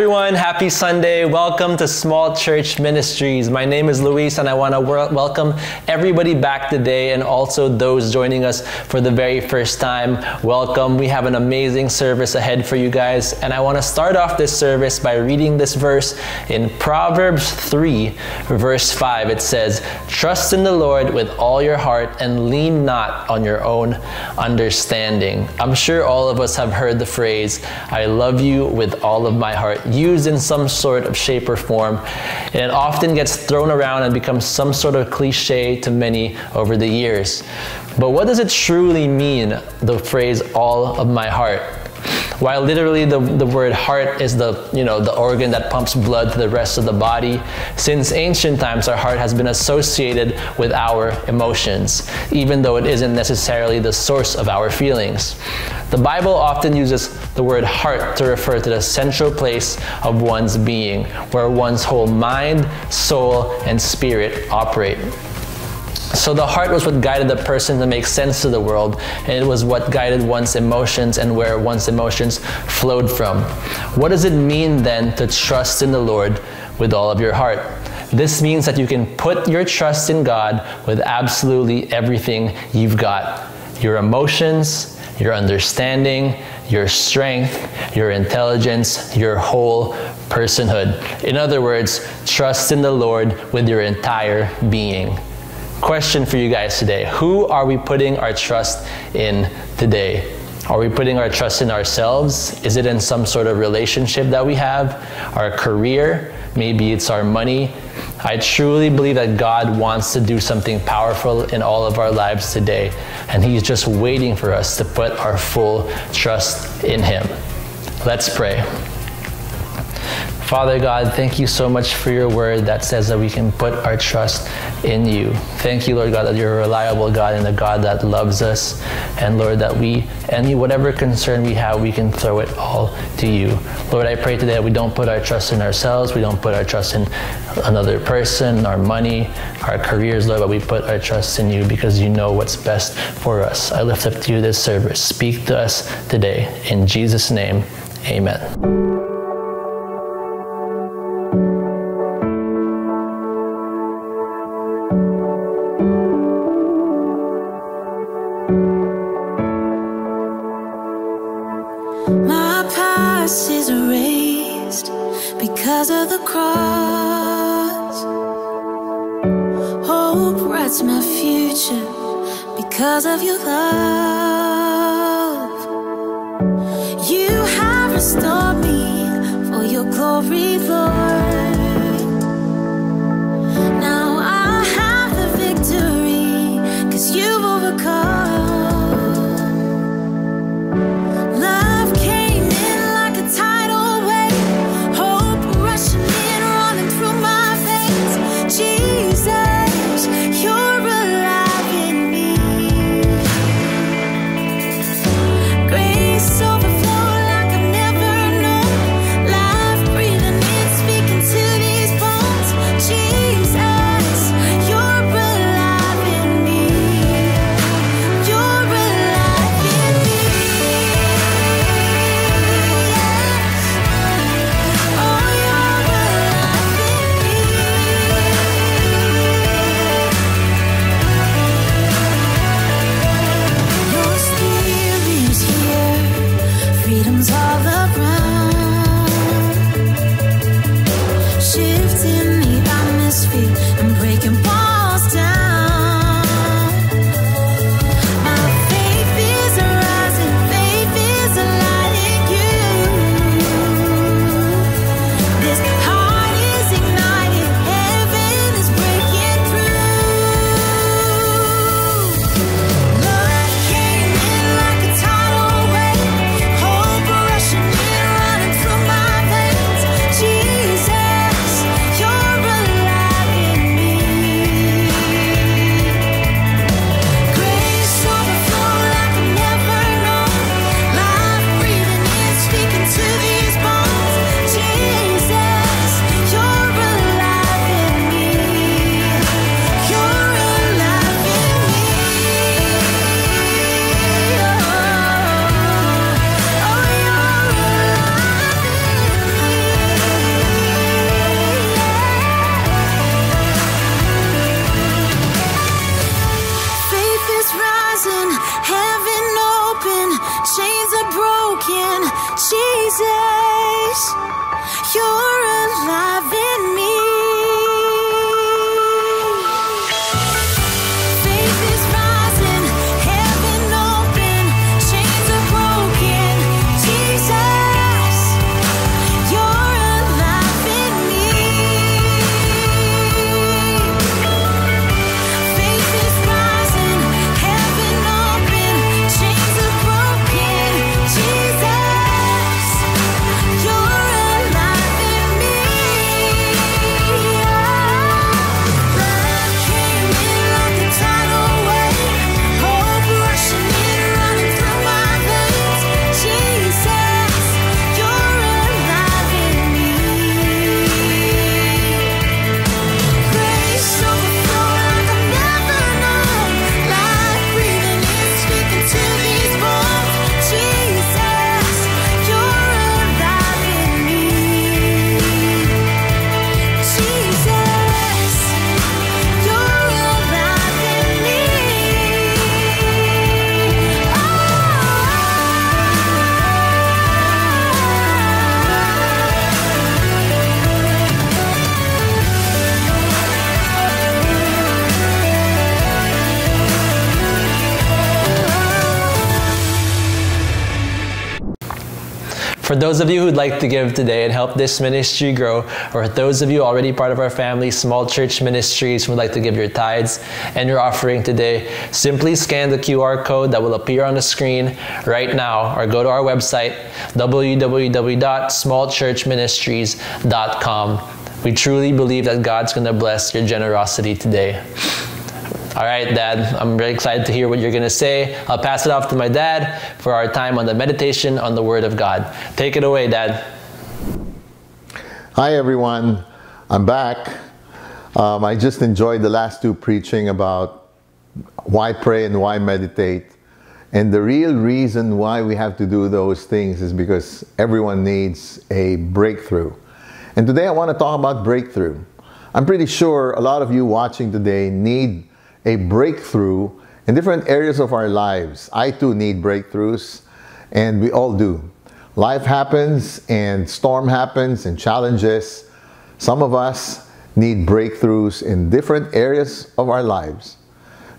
everyone. Happy Sunday. Welcome to Small Church Ministries. My name is Luis, and I want to welcome everybody back today and also those joining us for the very first time. Welcome. We have an amazing service ahead for you guys, and I want to start off this service by reading this verse in Proverbs 3, verse 5. It says, Trust in the Lord with all your heart and lean not on your own understanding. I'm sure all of us have heard the phrase, I love you with all of my heart, used in some sort of shape or form. And it often gets thrown around and becomes some sort of cliche to many over the years. But what does it truly mean, the phrase all of my heart? While literally the, the word heart is the you know the organ that pumps blood to the rest of the body, since ancient times our heart has been associated with our emotions, even though it isn't necessarily the source of our feelings. The Bible often uses the word heart to refer to the central place of one's being, where one's whole mind, soul, and spirit operate. So the heart was what guided the person to make sense to the world, and it was what guided one's emotions and where one's emotions flowed from. What does it mean then to trust in the Lord with all of your heart? This means that you can put your trust in God with absolutely everything you've got your emotions, your understanding, your strength, your intelligence, your whole personhood. In other words, trust in the Lord with your entire being. Question for you guys today Who are we putting our trust in today? Are we putting our trust in ourselves? Is it in some sort of relationship that we have? Our career? Maybe it's our money. I truly believe that God wants to do something powerful in all of our lives today, and He's just waiting for us to put our full trust in Him. Let's pray. Father God, thank you so much for your word that says that we can put our trust in you. Thank you, Lord God, that you're a reliable God and a God that loves us. And Lord, that we, any whatever concern we have, we can throw it all to you. Lord, I pray today that we don't put our trust in ourselves, we don't put our trust in another person, our money, our careers, Lord, but we put our trust in you because you know what's best for us. I lift up to you this service. Speak to us today. In Jesus' name, amen. Chains are broken. Jesus, you're For those of you who'd like to give today and help this ministry grow, or those of you already part of our family, small church ministries, who would like to give your tithes and your offering today, simply scan the QR code that will appear on the screen right now, or go to our website, www.smallchurchministries.com. We truly believe that God's going to bless your generosity today. All right, Dad, I'm very excited to hear what you're going to say. I'll pass it off to my dad for our time on the meditation on the Word of God. Take it away, Dad. Hi everyone, I'm back. Um, I just enjoyed the last two preaching about why pray and why meditate. And the real reason why we have to do those things is because everyone needs a breakthrough. And today I want to talk about breakthrough. I'm pretty sure a lot of you watching today need a breakthrough in different areas of our lives. I too need breakthroughs, and we all do. Life happens, and storm happens, and challenges. Some of us need breakthroughs in different areas of our lives.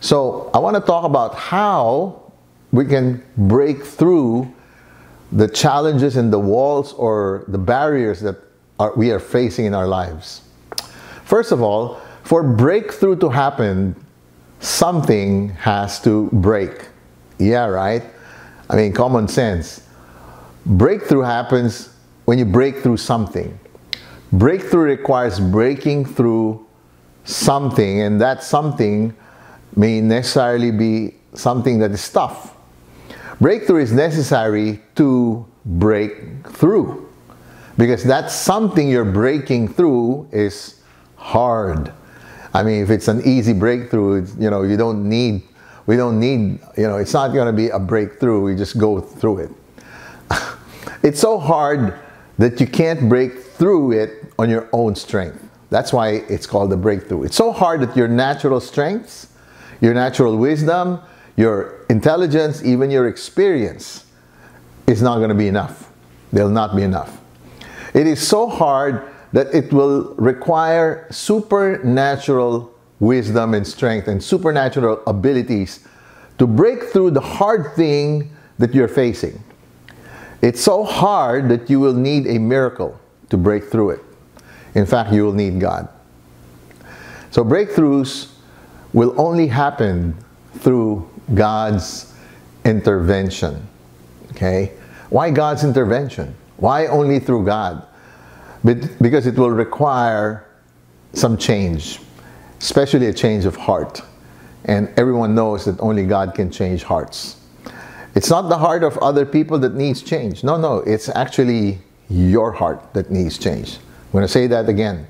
So, I want to talk about how we can break through the challenges and the walls or the barriers that are, we are facing in our lives. First of all, for breakthrough to happen, something has to break. Yeah, right? I mean, common sense. Breakthrough happens when you break through something. Breakthrough requires breaking through something, and that something may necessarily be something that is tough. Breakthrough is necessary to break through because that something you're breaking through is hard. I mean, if it's an easy breakthrough, you know, you don't need, we don't need, you know, it's not going to be a breakthrough. We just go through it. it's so hard that you can't break through it on your own strength. That's why it's called a breakthrough. It's so hard that your natural strengths, your natural wisdom, your intelligence, even your experience is not going to be enough. They'll not be enough. It is so hard that it will require supernatural wisdom and strength and supernatural abilities to break through the hard thing that you're facing. It's so hard that you will need a miracle to break through it. In fact, you will need God. So breakthroughs will only happen through God's intervention. Okay? Why God's intervention? Why only through God? Because it will require some change, especially a change of heart. And everyone knows that only God can change hearts. It's not the heart of other people that needs change. No, no, it's actually your heart that needs change. I'm going to say that again.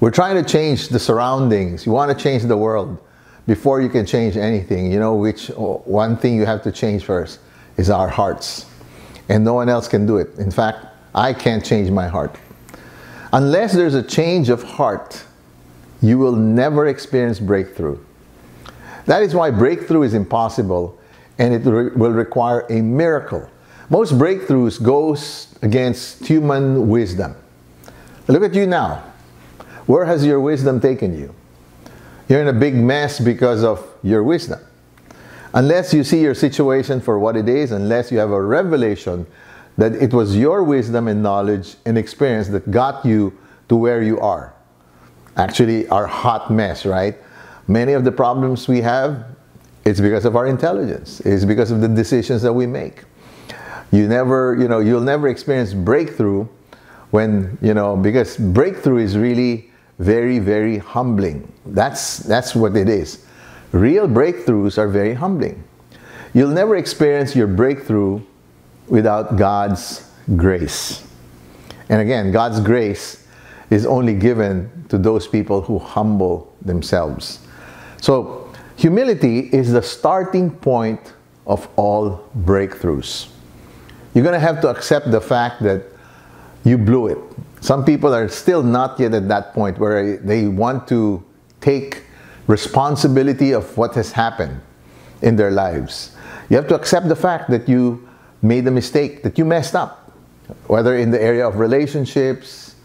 We're trying to change the surroundings. You want to change the world. Before you can change anything, you know which one thing you have to change first is our hearts. And no one else can do it. In fact, I can't change my heart. Unless there's a change of heart, you will never experience breakthrough. That is why breakthrough is impossible and it re- will require a miracle. Most breakthroughs goes against human wisdom. Look at you now. Where has your wisdom taken you? You're in a big mess because of your wisdom. Unless you see your situation for what it is, unless you have a revelation that it was your wisdom and knowledge and experience that got you to where you are. Actually, our hot mess, right? Many of the problems we have, it's because of our intelligence. It's because of the decisions that we make. You never, you know, you'll never experience breakthrough when, you know, because breakthrough is really very, very humbling. That's that's what it is. Real breakthroughs are very humbling. You'll never experience your breakthrough without God's grace. And again, God's grace is only given to those people who humble themselves. So, humility is the starting point of all breakthroughs. You're going to have to accept the fact that you blew it. Some people are still not yet at that point where they want to take responsibility of what has happened in their lives. You have to accept the fact that you made a mistake, that you messed up, whether in the area of relationships,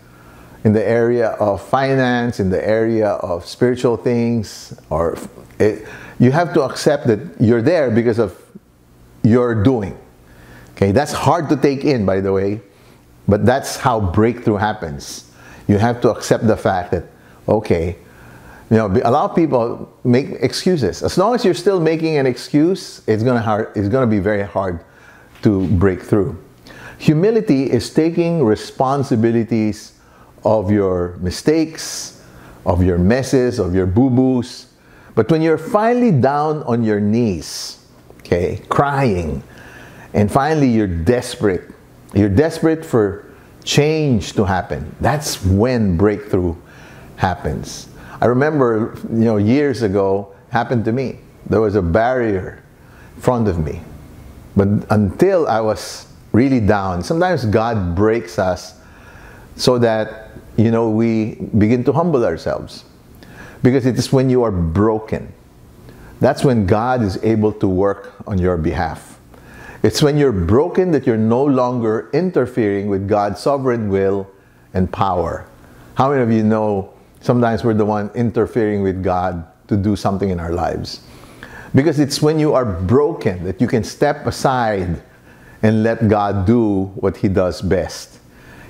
in the area of finance, in the area of spiritual things, or it, you have to accept that you're there because of your doing. Okay, that's hard to take in, by the way, but that's how breakthrough happens. You have to accept the fact that, okay, you know, a lot of people make excuses. As long as you're still making an excuse, it's gonna hard, it's gonna be very hard to break through. Humility is taking responsibilities of your mistakes, of your messes, of your boo-boos. But when you're finally down on your knees, okay, crying, and finally you're desperate, you're desperate for change to happen. That's when breakthrough happens. I remember, you know, years ago, happened to me. There was a barrier in front of me. But until I was really down, sometimes God breaks us so that, you know, we begin to humble ourselves. Because it is when you are broken. That's when God is able to work on your behalf. It's when you're broken that you're no longer interfering with God's sovereign will and power. How many of you know sometimes we're the one interfering with God to do something in our lives? Because it's when you are broken that you can step aside and let God do what He does best.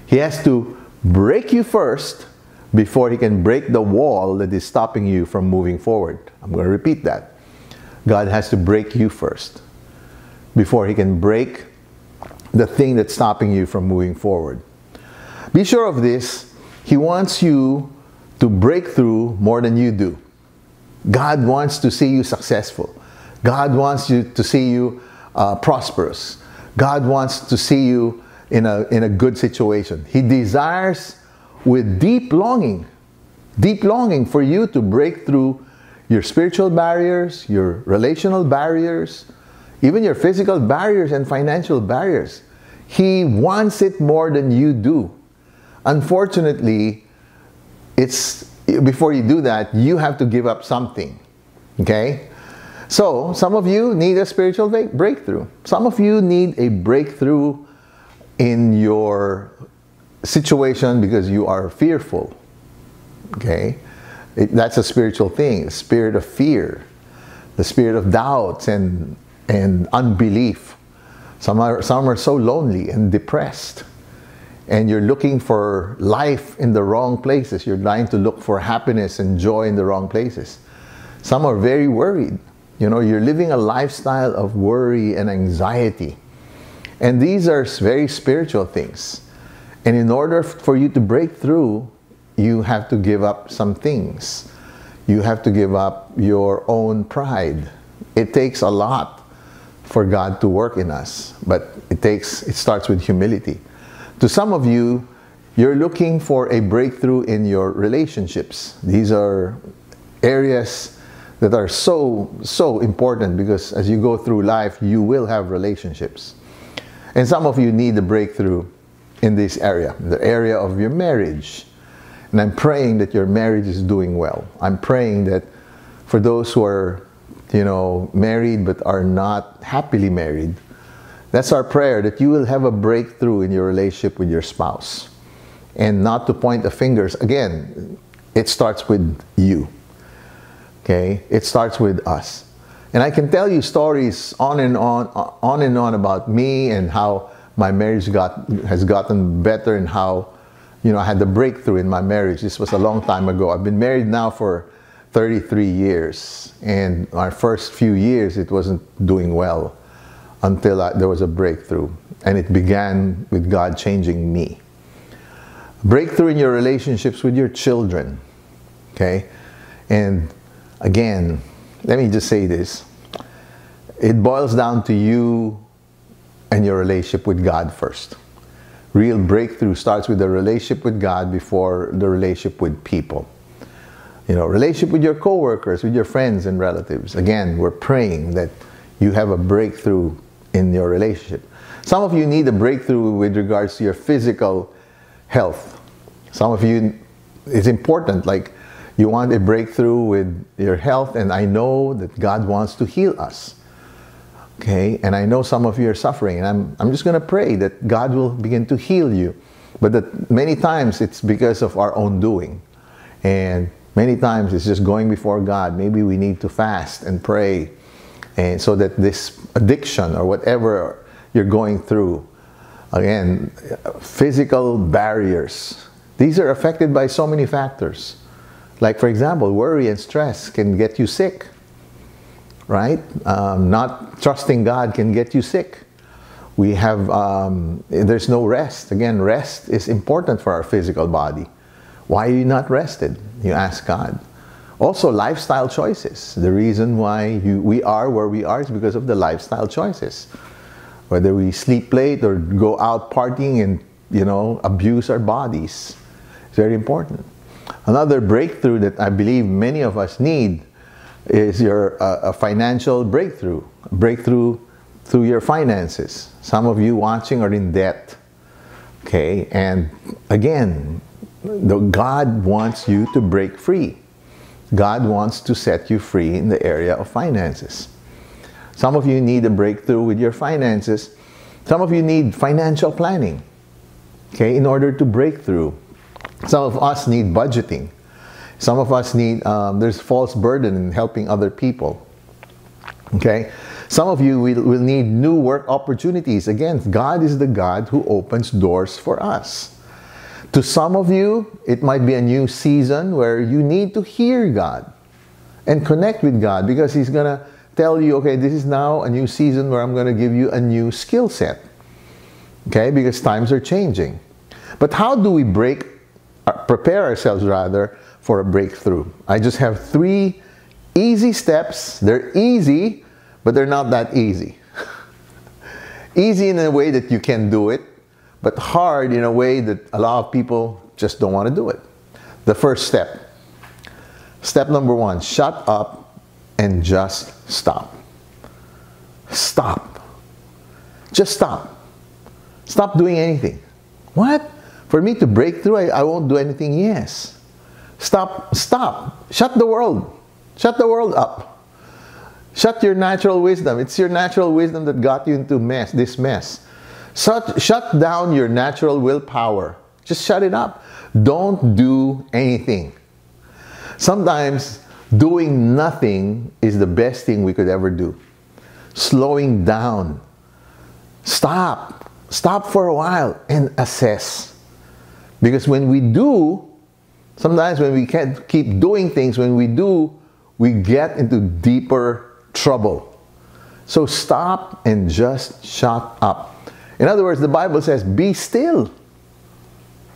He has to break you first before He can break the wall that is stopping you from moving forward. I'm going to repeat that. God has to break you first before He can break the thing that's stopping you from moving forward. Be sure of this. He wants you to break through more than you do. God wants to see you successful. God wants you to see you uh, prosperous. God wants to see you in a, in a good situation. He desires with deep longing, deep longing for you to break through your spiritual barriers, your relational barriers, even your physical barriers and financial barriers. He wants it more than you do. Unfortunately, it's before you do that, you have to give up something. Okay? So, some of you need a spiritual break- breakthrough. Some of you need a breakthrough in your situation because you are fearful. Okay? It, that's a spiritual thing, a spirit of fear, the spirit of doubts and, and unbelief. Some are, some are so lonely and depressed. And you're looking for life in the wrong places. You're trying to look for happiness and joy in the wrong places. Some are very worried. You know, you're living a lifestyle of worry and anxiety. And these are very spiritual things. And in order for you to break through, you have to give up some things. You have to give up your own pride. It takes a lot for God to work in us, but it takes it starts with humility. To some of you, you're looking for a breakthrough in your relationships. These are areas that are so so important because as you go through life, you will have relationships. And some of you need a breakthrough in this area, the area of your marriage. And I'm praying that your marriage is doing well. I'm praying that for those who are you know, married but are not happily married, that's our prayer that you will have a breakthrough in your relationship with your spouse. And not to point the fingers. Again, it starts with you. Okay? It starts with us. And I can tell you stories on and on, on and on about me and how my marriage got has gotten better and how, you know, I had the breakthrough in my marriage. This was a long time ago. I've been married now for 33 years, and our first few years it wasn't doing well until I, there was a breakthrough, and it began with God changing me. Breakthrough in your relationships with your children, okay, and again, let me just say this. It boils down to you and your relationship with God first. Real breakthrough starts with the relationship with God before the relationship with people. You know, relationship with your coworkers, with your friends and relatives. Again, we're praying that you have a breakthrough in your relationship. Some of you need a breakthrough with regards to your physical health. Some of you, it's important, like you want a breakthrough with your health, and I know that God wants to heal us. Okay, and I know some of you are suffering, and I'm, I'm just to pray that God will begin to heal you. But that many times it's because of our own doing. And many times it's just going before God. Maybe we need to fast and pray and so that this addiction or whatever you're going through, again, physical barriers, these are affected by so many factors. Like, for example, worry and stress can get you sick, right? Um, not trusting God can get you sick. We have, um, there's no rest. Again, rest is important for our physical body. Why are you not rested? You ask God. Also, lifestyle choices. The reason why you, we are where we are is because of the lifestyle choices. Whether we sleep late or go out partying and, you know, abuse our bodies. It's very important. Another breakthrough that I believe many of us need is your uh, a financial breakthrough. Breakthrough through your finances. Some of you watching are in debt. Okay, and again, the, God wants you to break free. God wants to set you free in the area of finances. Some of you need a breakthrough with your finances. Some of you need financial planning, okay, in order to break through. Some of us need budgeting. Some of us need, um, there's false burden in helping other people. Okay? Some of you will, will need new work opportunities. Again, God is the God who opens doors for us. To some of you, it might be a new season where you need to hear God and connect with God because He's going to tell you, okay, this is now a new season where I'm going to give you a new skill set. Okay? Because times are changing. But how do we break, uh, prepare ourselves rather, for a breakthrough? I just have three easy steps. They're easy, but they're not that easy. easy in a way that you can do it, but hard in a way that a lot of people just don't want to do it. The first step. Step number one shut up and just stop. Stop. Just stop. Stop doing anything. What? For me to break through, I, I won't do anything? Yes. Stop. Stop. Shut the world. Shut the world up. Shut your natural wisdom. It's your natural wisdom that got you into mess, this mess. Shut, down your natural willpower. Just shut it up. Don't do anything. Sometimes doing nothing is the best thing we could ever do. Slowing down. Stop. Stop for a while and assess. Because when we do, sometimes when we can't keep doing things, when we do, we get into deeper trouble. So stop and just shut up. In other words, the Bible says, be still.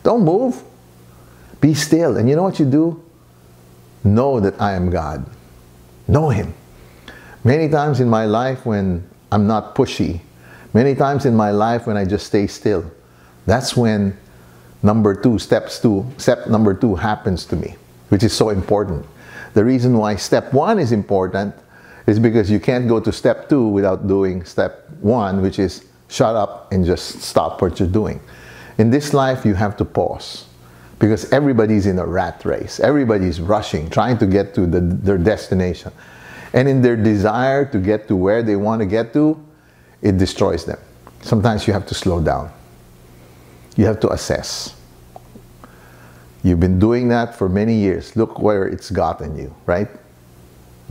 Don't move. Be still. And you know what you do? Know that I am God. Know Him. Many times in my life when I'm not pushy, many times in my life when I just stay still, that's when number two, steps two, step number two happens to me, which is so important. The reason why step one is important is because you can't go to step two without doing step one, which is shut up and just stop what you're doing. In this life, you have to pause because everybody's in a rat race. Everybody's rushing, trying to get to the, their destination. And in their desire to get to where they want to get to, it destroys them. Sometimes you have to slow down. You have to assess. You've been doing that for many years. Look where it's gotten you, right?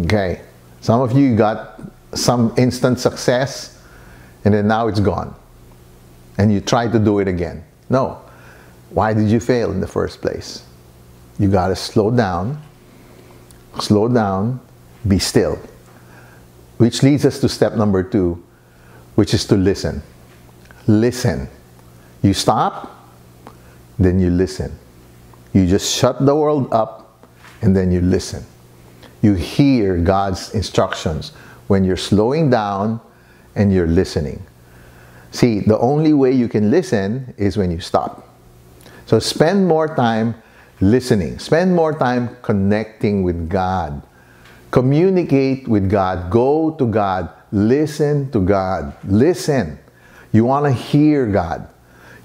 Okay. Some of you got some instant success and then now it's gone. And you try to do it again. No. Why did you fail in the first place? You got to slow down, slow down, be still. Which leads us to step number two, which is to listen. Listen. You stop, then you listen. You just shut the world up and then you listen. You hear God's instructions when you're slowing down and you're listening. See, the only way you can listen is when you stop. So spend more time listening, spend more time connecting with God. Communicate with God, go to God, listen to God, listen. You want to hear God.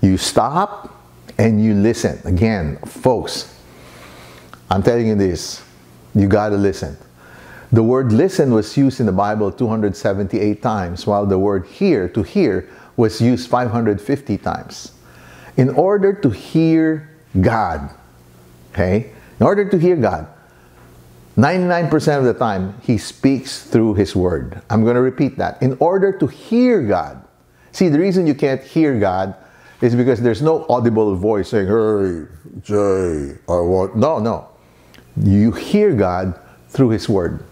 You stop and you listen. Again, folks, I'm telling you this, you got to listen. The word listen was used in the Bible 278 times, while the word hear, to hear, was used 550 times. In order to hear God, okay, in order to hear God, 99% of the time, He speaks through His Word. I'm going to repeat that. In order to hear God, see, the reason you can't hear God is because there's no audible voice saying, Hey, Jay, I want. No, no. You hear God through His Word.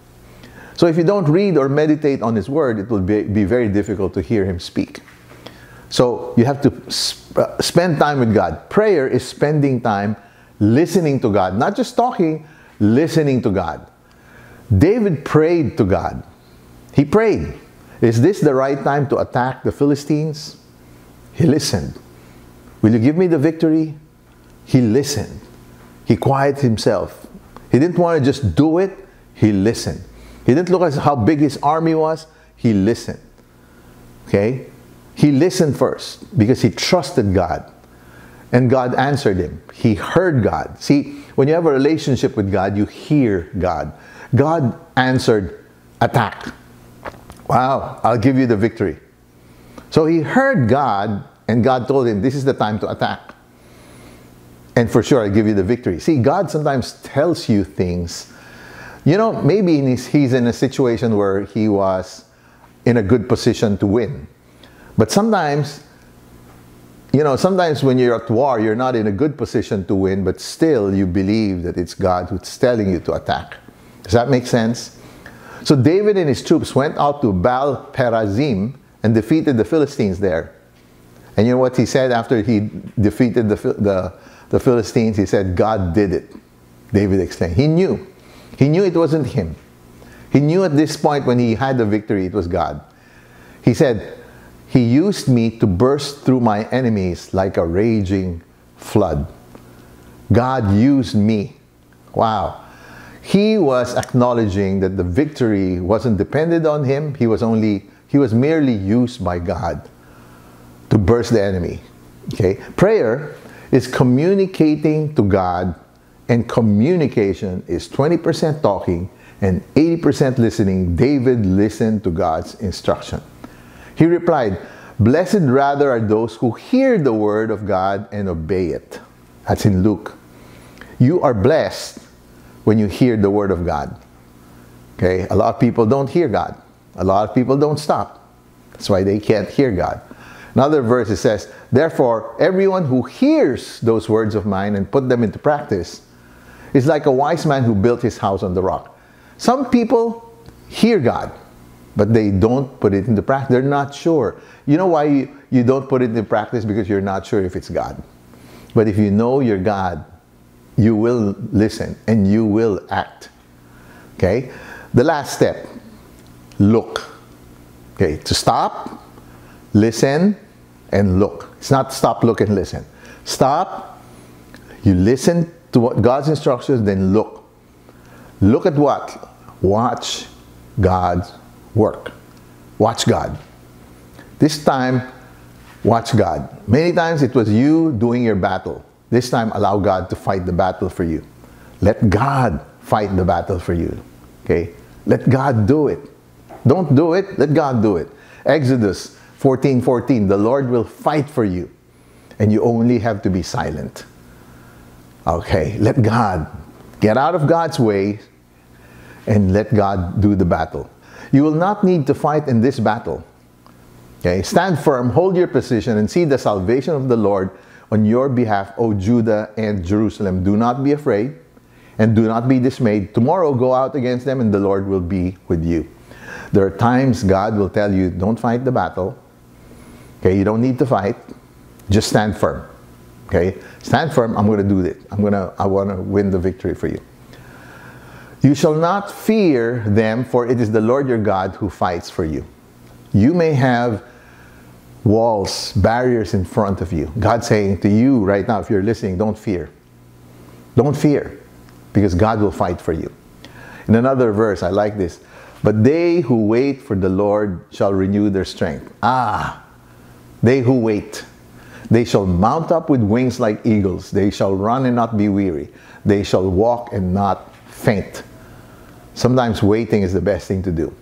So if you don't read or meditate on His Word, it will be, be very difficult to hear Him speak. So you have to sp- uh, spend time with God. Prayer is spending time listening to God, not just talking, listening to God. David prayed to God. He prayed, Is this the right time to attack the Philistines? He listened. Will you give me the victory? He listened. He quieted himself. He didn't want to just do it, he listened. He didn't look at how big his army was, he listened. Okay? He listened first because he trusted God. And God answered him. He heard God. See, when you have a relationship with God, you hear God. God answered, attack. Wow, I'll give you the victory. So he heard God, and God told him, This is the time to attack. And for sure, I'll give you the victory. See, God sometimes tells you things. You know, maybe he's in a situation where he was in a good position to win. But sometimes, you know, sometimes when you're at war, you're not in a good position to win, but still you believe that it's God who's telling you to attack. Does that make sense? So David and his troops went out to Baal Perazim and defeated the Philistines there. And you know what he said after he defeated the, the, the Philistines? He said, God did it. David explained. He knew. He knew it wasn't him. He knew at this point when he had the victory, it was God. He said, He used me to burst through my enemies like a raging flood. God used me. Wow. He was acknowledging that the victory wasn't dependent on him. He was only, he was merely used by God to burst the enemy. Okay? Prayer is communicating to God, and communication is 20% talking and 80% listening. David listened to God's instruction. He replied, Blessed rather are those who hear the word of God and obey it. That's in Luke. You are blessed when you hear the word of God. Okay? A lot of people don't hear God. A lot of people don't stop. That's why they can't hear God. Another verse it says, Therefore, everyone who hears those words of mine and put them into practice is like a wise man who built his house on the rock. Some people hear God, but they don't put it into practice. They're not sure. You know why you, you don't put it into practice? Because you're not sure if it's God. But if you know your God, you will listen and you will act. Okay? The last step look. Okay, to stop, listen, and look. It's not stop, look, and listen. Stop, you listen to what God's instructions, then look. Look at what? Watch God's work. Watch God. This time, watch God. Many times it was you doing your battle. This time, allow God to fight the battle for you. Let God fight the battle for you. Okay? Let God do it. Don't do it, let God do it. Exodus 14 14, the Lord will fight for you, and you only have to be silent. Okay, let God get out of God's way and let God do the battle. You will not need to fight in this battle. Okay, stand firm, hold your position, and see the salvation of the Lord on your behalf, O Judah and Jerusalem. Do not be afraid and do not be dismayed. Tomorrow go out against them, and the Lord will be with you. There are times God will tell you, don't fight the battle. Okay, you don't need to fight. Just stand firm. Okay, stand firm. I'm going to do this. I'm going to. I want to win the victory for you. You shall not fear them, for it is the Lord your God who fights for you. You may have walls, barriers in front of you. God saying to you right now, if you're listening, don't fear. Don't fear, because God will fight for you. In another verse, I like this. But they who wait for the Lord shall renew their strength. Ah, they who wait. They shall mount up with wings like eagles. They shall run and not be weary. They shall walk and not faint. Sometimes waiting is the best thing to do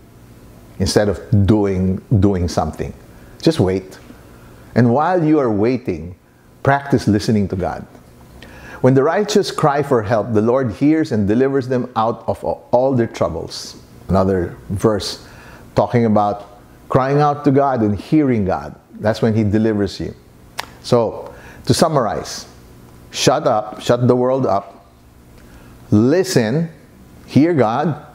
instead of doing doing something. Just wait. And while you are waiting, practice listening to God. When the righteous cry for help, the Lord hears and delivers them out of all their troubles. Another verse talking about crying out to God and hearing God. That's when He delivers you. So, to summarize, shut up, shut the world up, listen, hear God,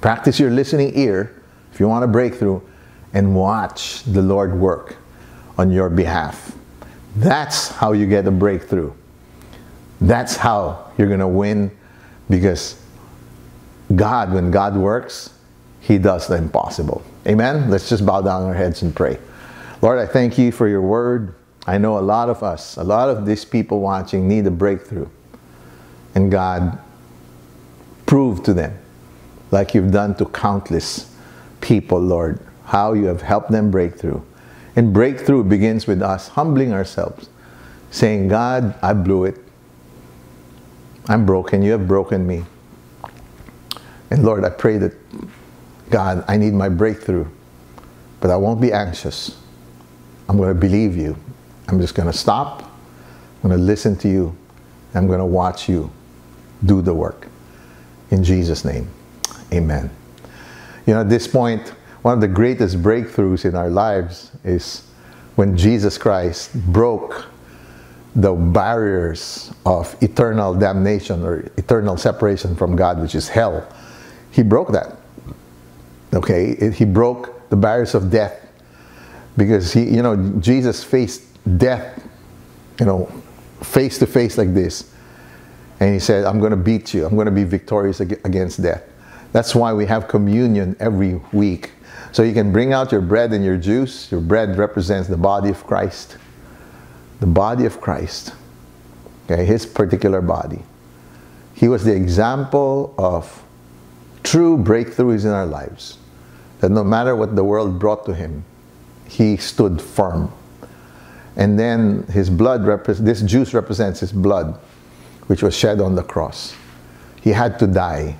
practice your listening ear if you want a breakthrough, and watch the Lord work on your behalf. That's how you get a breakthrough. That's how you're going to win because God, when God works, He does the impossible. Amen? Let's just bow down our heads and pray. Lord, I thank you for your word. I know a lot of us, a lot of these people watching need a breakthrough. And God, prove to them, like you've done to countless people, Lord, how you have helped them break through. And breakthrough begins with us humbling ourselves, saying, God, I blew it. I'm broken. You have broken me. And Lord, I pray that, God, I need my breakthrough, but I won't be anxious. I'm going to believe you. I'm just going to stop. I'm going to listen to you. I'm going to watch you do the work. In Jesus' name, amen. You know, at this point, one of the greatest breakthroughs in our lives is when Jesus Christ broke the barriers of eternal damnation or eternal separation from God, which is hell. He broke that. Okay, he broke the barriers of death because he, you know, Jesus faced death, you know, face to face like this, and he said, "I'm going to beat you. I'm going to be victorious against death." That's why we have communion every week. So you can bring out your bread and your juice. Your bread represents the body of Christ. The body of Christ. Okay, his particular body. He was the example of true breakthroughs in our lives. That no matter what the world brought to him, he stood firm. And then his blood, this juice represents his blood, which was shed on the cross. He had to die.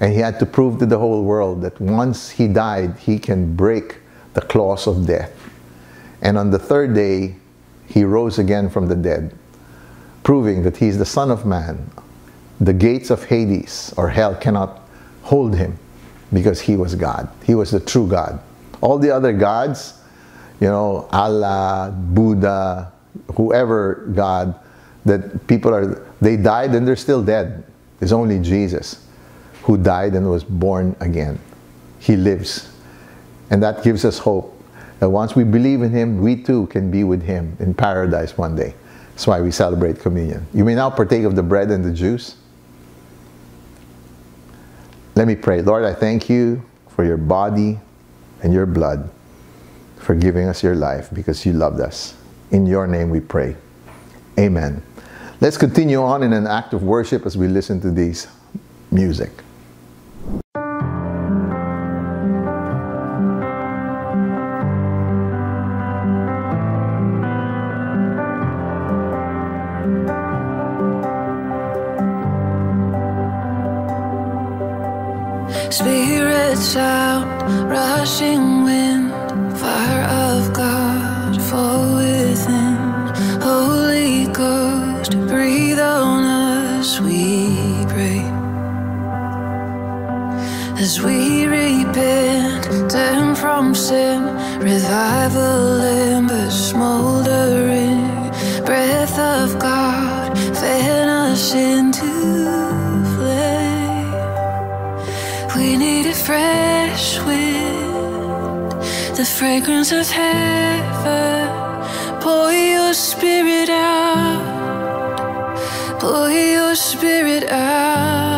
And he had to prove to the whole world that once he died, he can break the claws of death. And on the third day, he rose again from the dead, proving that he's the Son of Man. The gates of Hades or hell cannot hold him because he was God. He was the true God. All the other gods, you know, Allah, Buddha, whoever God, that people are, they died and they're still dead. There's only Jesus who died and was born again. He lives. And that gives us hope that once we believe in Him, we too can be with Him in paradise one day. That's why we celebrate communion. You may now partake of the bread and the juice. Let me pray. Lord, I thank you for your body and your blood, for giving us your life because you loved us. In your name we pray. Amen. Let's continue on in an act of worship as we listen to these music. Spirit sound, rushing wind, fire of God, fall within. Holy Ghost, breathe on us, we pray. As we repent, turn from sin, revival smoldering, breath of God, fan us into flame. We need a fresh wind, the fragrance of heaven. Pour your spirit out, pour your spirit out.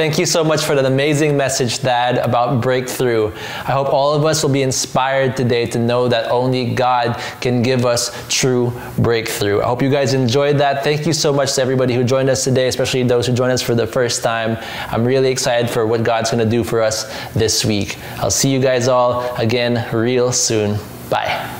Thank you so much for that amazing message, Dad, about breakthrough. I hope all of us will be inspired today to know that only God can give us true breakthrough. I hope you guys enjoyed that. Thank you so much to everybody who joined us today, especially those who joined us for the first time. I'm really excited for what God's going to do for us this week. I'll see you guys all again real soon. Bye.